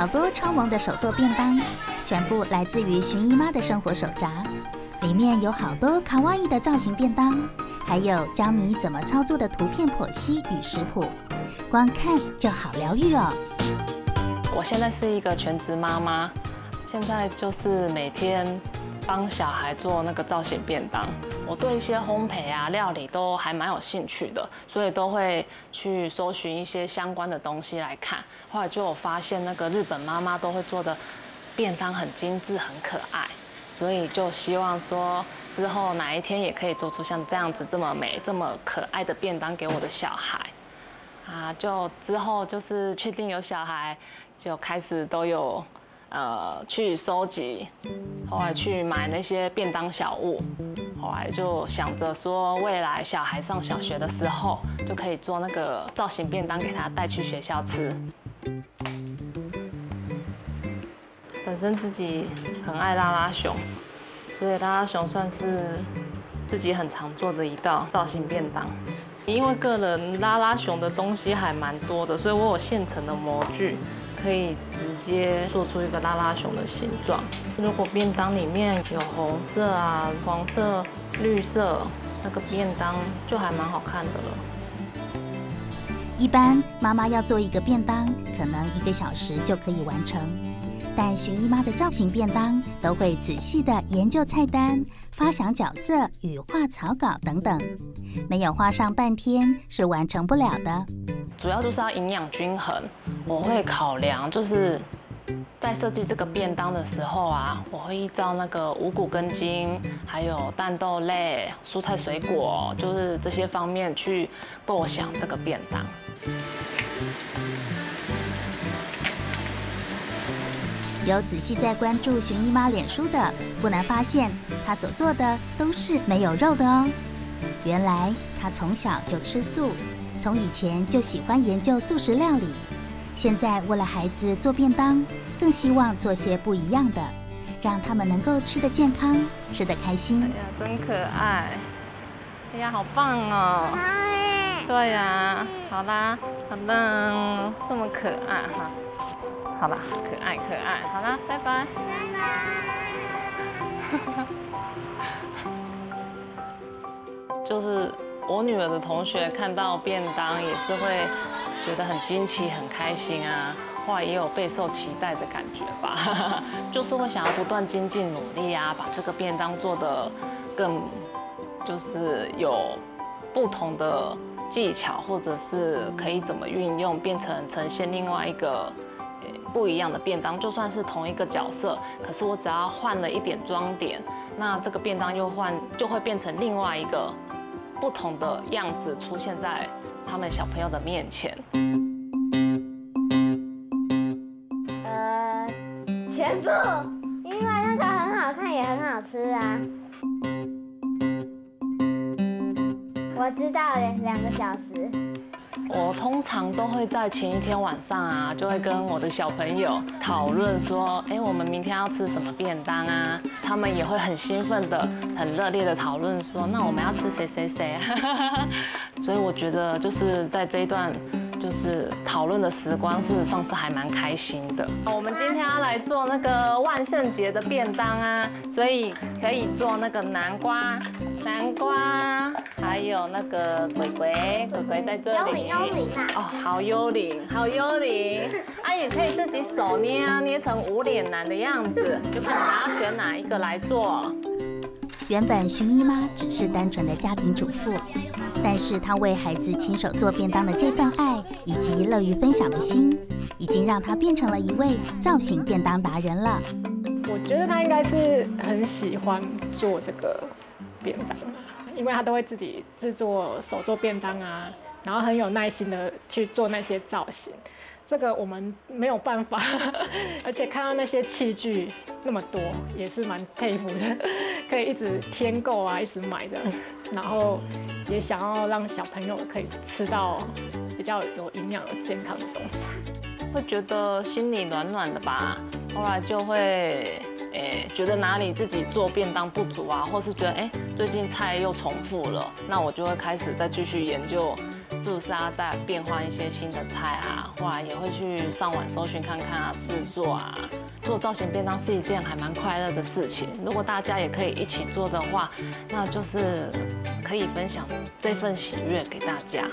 好多超萌的手作便当，全部来自于寻姨妈的生活手札。里面有好多卡哇伊的造型便当，还有教你怎么操作的图片剖析与食谱，光看就好疗愈哦。我现在是一个全职妈妈，现在就是每天帮小孩做那个造型便当。我对一些烘焙啊、料理都还蛮有兴趣的，所以都会去搜寻一些相关的东西来看。后来就有发现，那个日本妈妈都会做的便当很精致、很可爱，所以就希望说之后哪一天也可以做出像这样子这么美、这么可爱的便当给我的小孩。啊，就之后就是确定有小孩，就开始都有。呃，去收集，后来去买那些便当小物，后来就想着说，未来小孩上小学的时候，就可以做那个造型便当给他带去学校吃。本身自己很爱拉拉熊，所以拉拉熊算是自己很常做的一道造型便当。因为个人拉拉熊的东西还蛮多的，所以我有现成的模具。可以直接做出一个拉拉熊的形状。如果便当里面有红色啊、黄色、绿色，那个便当就还蛮好看的了。一般妈妈要做一个便当，可能一个小时就可以完成。但寻姨妈的造型便当都会仔细的研究菜单、发想角色与画草稿等等，没有花上半天是完成不了的。主要就是要营养均衡，我会考量，就是在设计这个便当的时候啊，我会依照那个五谷根茎，还有蛋豆类、蔬菜水果，就是这些方面去构想这个便当。有仔细在关注寻姨妈脸书的，不难发现，她所做的都是没有肉的哦。原来她从小就吃素。从以前就喜欢研究素食料理，现在为了孩子做便当，更希望做些不一样的，让他们能够吃得健康，吃得开心。哎呀，真可爱！哎呀，好棒哦！对呀，好啦，好啦，这么可爱哈！好啦，可爱可爱，好啦，拜拜。拜拜。就是。我女儿的同学看到便当也是会觉得很惊奇、很开心啊，话也有备受期待的感觉吧，就是会想要不断精进努力啊，把这个便当做的更就是有不同的技巧，或者是可以怎么运用，变成呈现另外一个不一样的便当。就算是同一个角色，可是我只要换了一点装点，那这个便当又换就会变成另外一个。不同的样子出现在他们小朋友的面前。呃，全部，因为那个很好看，也很好吃啊。我知道了，两个小时。我通常都会在前一天晚上啊，就会跟我的小朋友讨论说，哎，我们明天要吃什么便当啊？他们也会很兴奋的、很热烈的讨论说，那我们要吃谁谁谁？所以我觉得就是在这一段。就是讨论的时光，事实上是还蛮开心的。我们今天要来做那个万圣节的便当啊，所以可以做那个南瓜，南瓜，还有那个鬼鬼，鬼鬼在这里。幽灵，幽灵啊！哦，好幽灵，好幽灵。啊，也可以自己手捏啊，捏成无脸男的样子，就看你要选哪一个来做。原本薰姨妈只是单纯的家庭主妇，但是他为孩子亲手做便当的这份爱，以及乐于分享的心，已经让他变成了一位造型便当达人了。我觉得他应该是很喜欢做这个便当，因为他都会自己制作手做便当啊，然后很有耐心的去做那些造型。这个我们没有办法，而且看到那些器具那么多，也是蛮佩服的，可以一直添购啊，一直买的，然后也想要让小朋友可以吃到比较有营养、健康的东西，会觉得心里暖暖的吧。后来就会诶觉得哪里自己做便当不足啊，或是觉得哎最近菜又重复了，那我就会开始再继续研究，是不是要再变换一些新的菜啊？后来也会去上网搜寻看看啊，试做啊。做造型便当是一件还蛮快乐的事情，如果大家也可以一起做的话，那就是可以分享这份喜悦给大家。